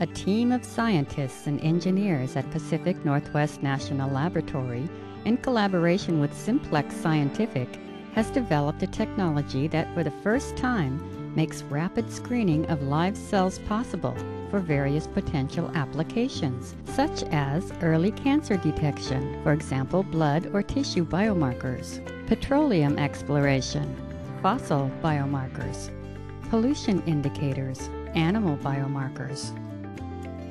a team of scientists and engineers at Pacific Northwest National Laboratory, in collaboration with Simplex Scientific, has developed a technology that for the first time makes rapid screening of live cells possible for various potential applications, such as early cancer detection, for example, blood or tissue biomarkers, petroleum exploration, fossil biomarkers, pollution indicators, animal biomarkers.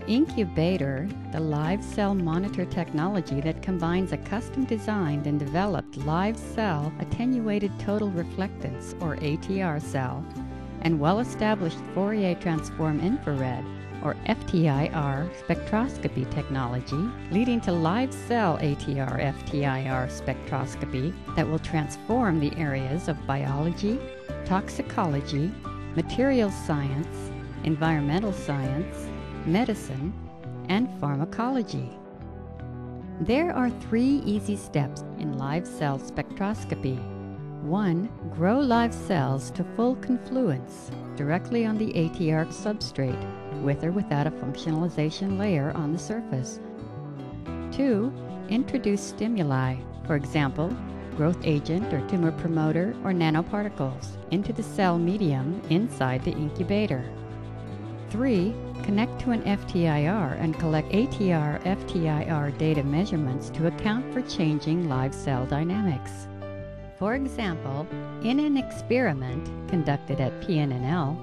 IncubATR, the live cell monitor technology that combines a custom designed and developed live cell attenuated total reflectance or ATR cell and well established Fourier transform infrared or FTIR spectroscopy technology, leading to live cell ATR FTIR spectroscopy that will transform the areas of biology, toxicology, materials science, environmental science, medicine, and pharmacology. There are three easy steps in live cell spectroscopy. 1. Grow live cells to full confluence directly on the ATR substrate, with or without a functionalization layer on the surface. 2. Introduce stimuli, for example, growth agent or tumor promoter or nanoparticles, into the cell medium inside the incubator. 3. Connect to an FTIR and collect ATR FTIR data measurements to account for changing live cell dynamics. For example, in an experiment conducted at PNNL,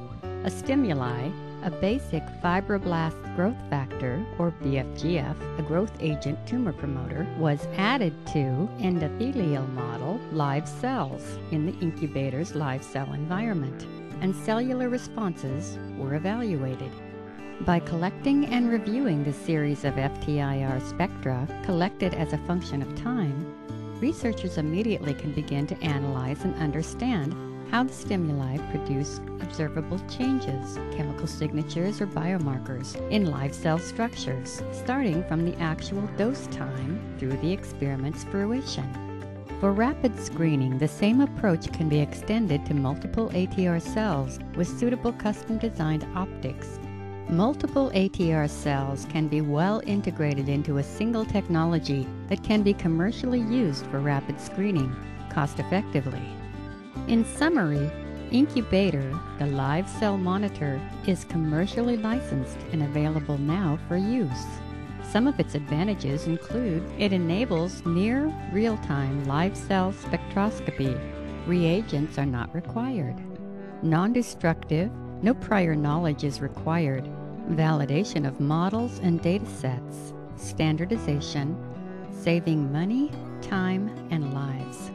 a stimuli, a basic fibroblast growth factor, or BFGF, a growth agent tumor promoter, was added to endothelial model live cells in the incubator's live cell environment, and cellular responses were evaluated. By collecting and reviewing the series of FTIR spectra collected as a function of time, researchers immediately can begin to analyze and understand how the stimuli produce observable changes, chemical signatures, or biomarkers in live cell structures, starting from the actual dose time through the experiment's fruition. For rapid screening, the same approach can be extended to multiple ATR cells with suitable custom designed optics Multiple ATR cells can be well integrated into a single technology that can be commercially used for rapid screening cost effectively. In summary, IncubATR, the live cell monitor, is commercially licensed and available now for use. Some of its advantages include it enables near real time live cell spectroscopy. Reagents are not required. Non destructive, no prior knowledge is required. Validation of models and data sets. Standardization. Saving money, time, and lives.